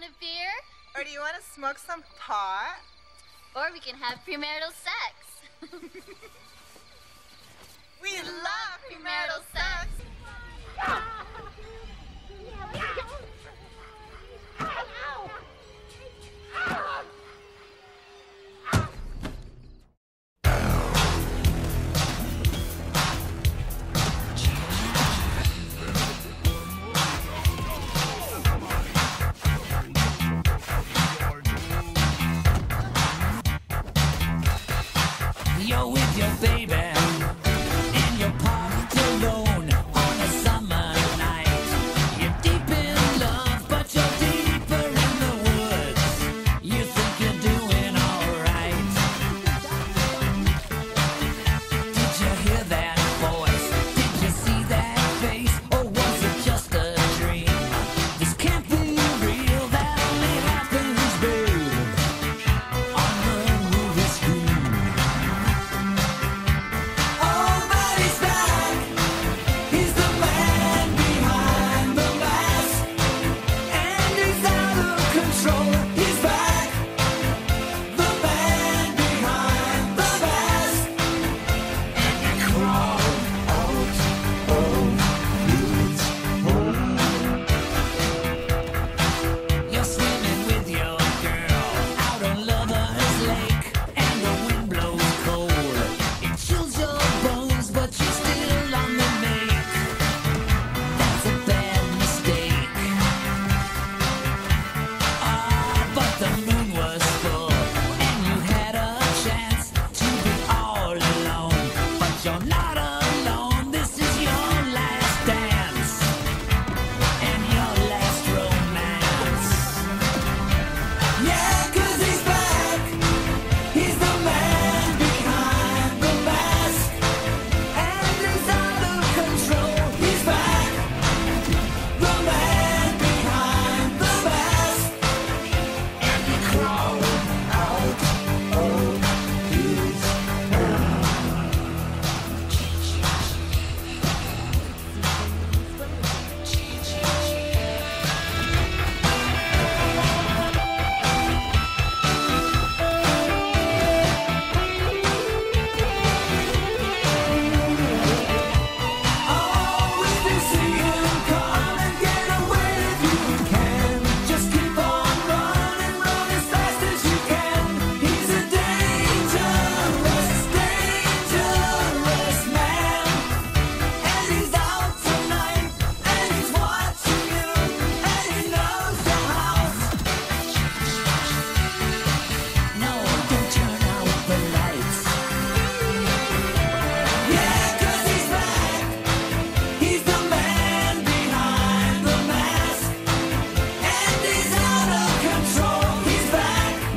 want a beer? Or do you want to smoke some pot? Or we can have premarital sex.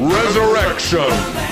Resurrection.